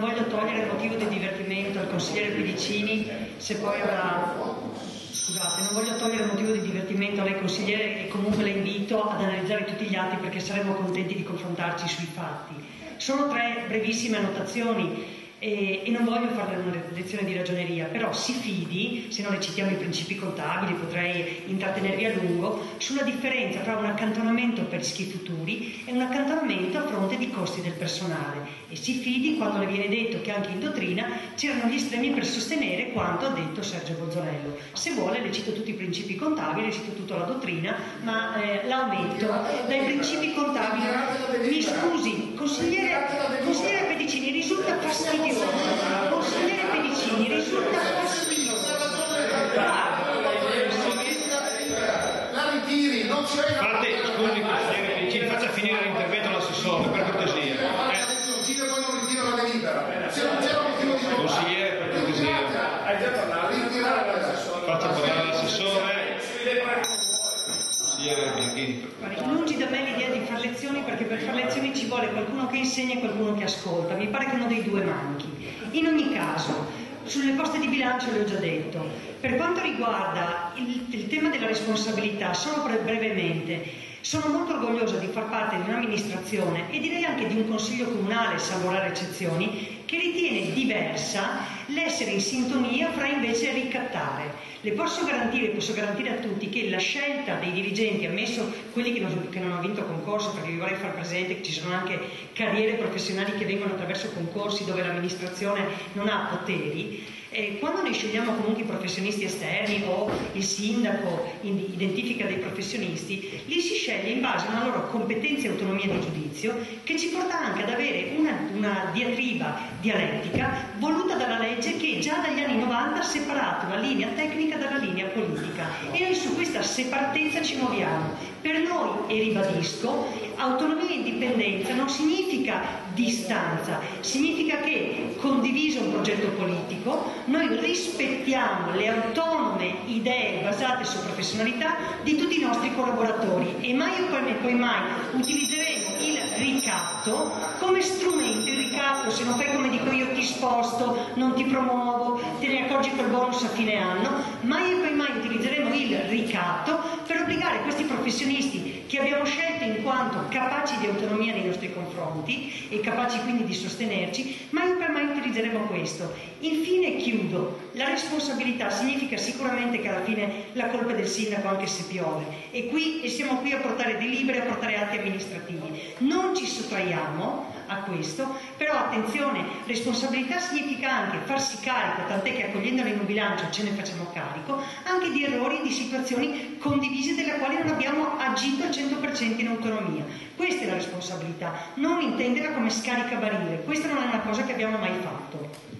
voglio togliere motivo di divertimento al consigliere Pedicini se poi avrà Scusate, non voglio togliere motivo di divertimento a lei consigliere e comunque la invito ad analizzare tutti gli atti perché saremo contenti di confrontarci sui fatti. Solo tre brevissime annotazioni e, e, non voglio fare una lezione di ragioneria, però si fidi, se non recitiamo i principi contabili potrei intrattenervi a lungo, sulla differenza tra un accantonamento per rischi futuri e un accantonamento a fronte di costi del personale e si fidi quando le viene detto che anche in dottrina c'erano gli estremi per sostenere quanto ha detto Sergio Bozzonello. Se vuole le cito tutti i principi contabili, le cito tutta la dottrina, ma eh, la ometto. Dai principi contabili, mi scusi, consigliere, consigliere Pedicini, risulta Parte, scusi consigliere faccia finire l'intervento l'assessore per cortesia eh. consiglio poi non ritiro la delibera se non c'è un motivo di consigliere per cortesia hai già parlato ritirare l'assessore faccia parlare l'assessore consigliere Bianchini lungi da me l'idea di fare lezioni perché per fare lezioni ci vuole qualcuno che insegna e qualcuno che ascolta mi pare che uno dei due manchi in ogni caso, sulle poste di bilancio le ho già detto. Per quanto riguarda il, il tema della responsabilità, solo brevemente, sono molto orgogliosa di far parte di un'amministrazione e direi anche di un consiglio comunale, salvo rare eccezioni, che ritiene diversa l'essere in sintonia fra invece ricattare. Le posso garantire, posso garantire a tutti che la scelta dei dirigenti, ammesso quelli che non, che non hanno vinto concorso, perché vi vorrei far presente che ci sono anche carriere professionali che vengono attraverso concorsi dove l'amministrazione non ha poteri, eh, quando noi scegliamo comunque i professionisti esterni o il sindaco identifica dei professionisti, li si sceglie in base a una loro competenza e autonomia di giudizio che ci porta anche ad avere una, una diatriba dialettica voluta dalla legge che già dagli anni 90 ha separato la linea tecnica dalla linea politica. E noi su questa separatezza ci muoviamo. Per noi, e ribadisco, autonomia e indipendenza non significa distanza, significa che condiviso un progetto politico noi rispettiamo le autonome idee basate su professionalità di tutti i nostri collaboratori. E mai e poi mai utilizzeremo il ricatto come strumento, il ricatto se non fai come dico io ti sposto, non ti promuovo, te ne accorgi col bonus a fine anno, mai e poi mai utilizzeremo il ricatto per obbligare questi professionisti che abbiamo scelto in quanto capaci di autonomia nei nostri confronti e capaci quindi di sostenerci, mai e poi mai utilizzeremo questo. Infine chiudo, la responsabilità significa sicuramente che alla fine la colpa è del sindaco anche se piove e qui e siamo qui a portare delibere, a portare atti amministrativi. Non ci sottraiamo a questo, però attenzione, responsabilità significa anche farsi carico, tant'è che accogliendolo in un bilancio ce ne facciamo carico, anche di errori di situazioni condivise delle quali non abbiamo agito al 100% in autonomia. La responsabilità, non intenderla come scaricabarile, questa non è una cosa che abbiamo mai fatto.